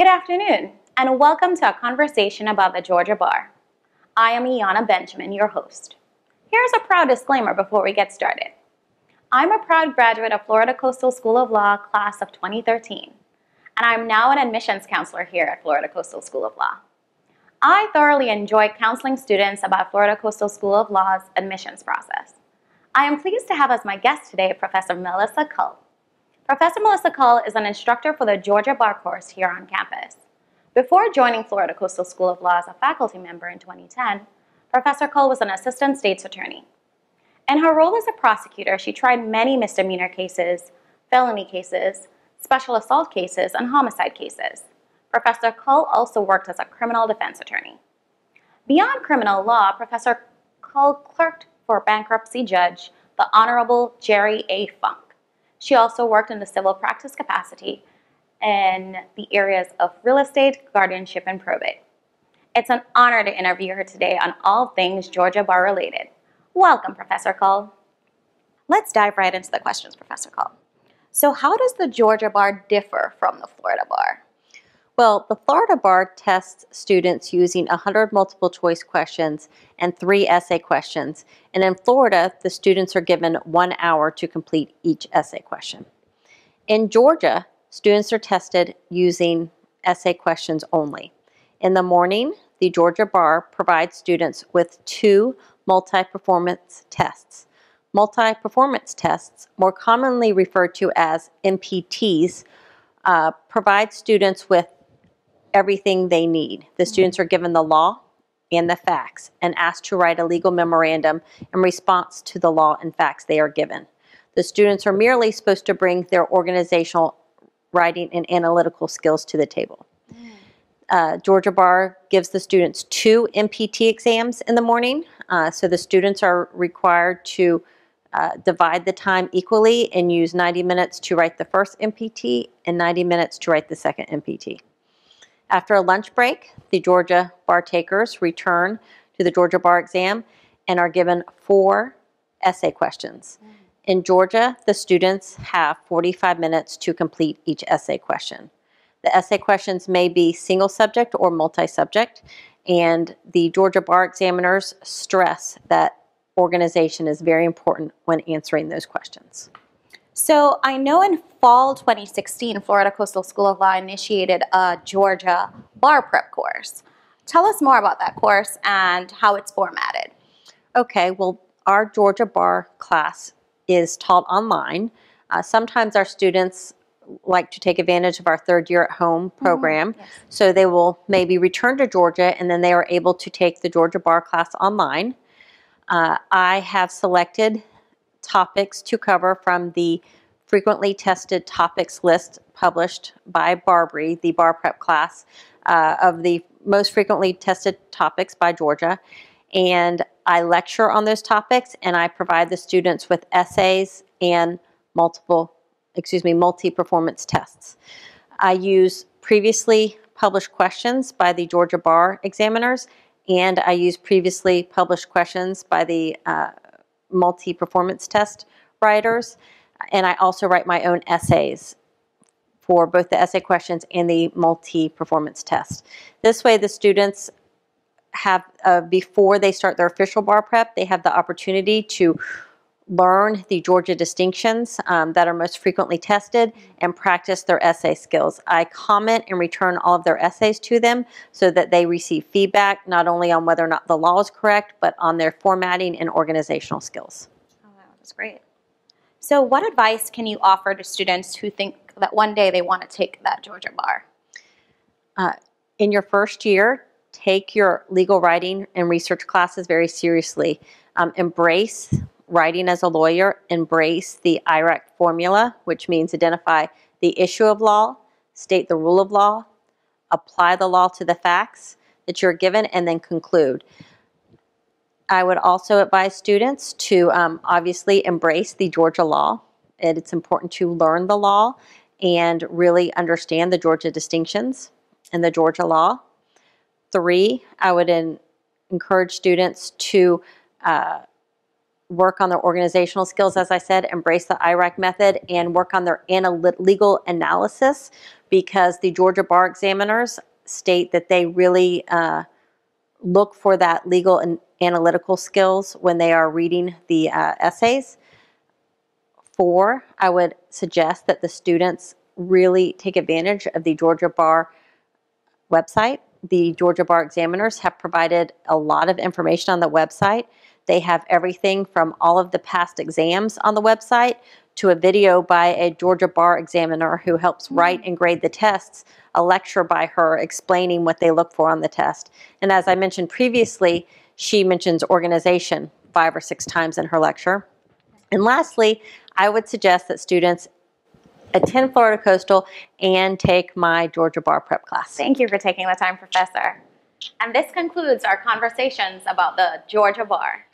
Good afternoon, and welcome to a conversation about the Georgia Bar. I am Iana Benjamin, your host. Here's a proud disclaimer before we get started. I'm a proud graduate of Florida Coastal School of Law, class of 2013, and I'm now an admissions counselor here at Florida Coastal School of Law. I thoroughly enjoy counseling students about Florida Coastal School of Law's admissions process. I am pleased to have as my guest today Professor Melissa Cull. Professor Melissa Cull is an instructor for the Georgia Bar course here on campus. Before joining Florida Coastal School of Law as a faculty member in 2010, Professor Cull was an assistant state's attorney. In her role as a prosecutor, she tried many misdemeanor cases, felony cases, special assault cases, and homicide cases. Professor Cull also worked as a criminal defense attorney. Beyond criminal law, Professor Cull clerked for bankruptcy judge, the Honorable Jerry A. Funk. She also worked in the civil practice capacity in the areas of real estate, guardianship, and probate. It's an honor to interview her today on all things Georgia Bar related. Welcome, Professor Cull. Let's dive right into the questions, Professor Cull. So, how does the Georgia Bar differ from the Florida Bar? Well, the Florida Bar tests students using 100 multiple choice questions and three essay questions. And in Florida, the students are given one hour to complete each essay question. In Georgia, students are tested using essay questions only. In the morning, the Georgia Bar provides students with two multi-performance tests. Multi-performance tests, more commonly referred to as MPTs, uh, provide students with everything they need. The mm-hmm. students are given the law and the facts and asked to write a legal memorandum in response to the law and facts they are given. The students are merely supposed to bring their organizational writing and analytical skills to the table. Mm. Uh, Georgia Bar gives the students two MPT exams in the morning. Uh, so the students are required to uh, divide the time equally and use 90 minutes to write the first MPT and 90 minutes to write the second MPT. After a lunch break, the Georgia bar takers return to the Georgia bar exam and are given four essay questions. In Georgia, the students have 45 minutes to complete each essay question. The essay questions may be single subject or multi-subject, and the Georgia bar examiners stress that organization is very important when answering those questions. So I know in fall 2016, Florida Coastal School of Law initiated a Georgia bar prep course. Tell us more about that course and how it's formatted. Okay, well, our Georgia bar class is taught online. Uh, sometimes our students like to take advantage of our third year at home mm-hmm. program. Mm-hmm, yes. So they will maybe return to Georgia and then they are able to take the Georgia bar class online. Uh, I have selected topics to cover from the frequently tested topics list published by BARBRI, the bar prep class uh, of the most frequently tested topics by Georgia. And I lecture on those topics and I provide the students with essays and multiple, excuse me, multi-performance tests. I use previously published questions by the Georgia Bar examiners and I use previously published questions by the uh, multi-performance test writers, and I also write my own essays for both the essay questions and the multi-performance test. This way the students have, uh, before they start their official bar prep, they have the opportunity to learn the Georgia distinctions um, that are most frequently tested and practice their essay skills. I comment and return all of their essays to them so that they receive feedback not only on whether or not the law is correct, but on their formatting and organizational skills. Oh, wow, that's great. So what advice can you offer to students who think that one day they want to take that Georgia bar? Uh, in your first year, take your legal writing and research classes very seriously. Um, embrace writing as a lawyer, embrace the IRAC formula, which means identify the issue of law, state the rule of law, apply the law to the facts that you're given, and then conclude. I would also advise students to um, obviously embrace the Georgia law. And it's important to learn the law and really understand the Georgia distinctions and the Georgia law. Three, I would encourage students to uh, work on their organizational skills, as I said, embrace the IRAC method, and work on their analy- legal analysis because the Georgia bar examiners state that they really uh, look for that legal and analytical skills when they are reading the uh, essays. Four, I would suggest that the students really take advantage of the Georgia Bar website. The Georgia Bar examiners have provided a lot of information on the website. They have everything from all of the past exams on the website to a video by a Georgia Bar examiner who helps hmm. write and grade the tests, a lecture by her explaining what they look for on the test. And as I mentioned previously, she mentions organization five or six times in her lecture. And lastly, I would suggest that students attend Florida Coastal and take my Georgia Bar Prep class. Thank you for taking the time, Professor. And this concludes our conversations about the Georgia Bar.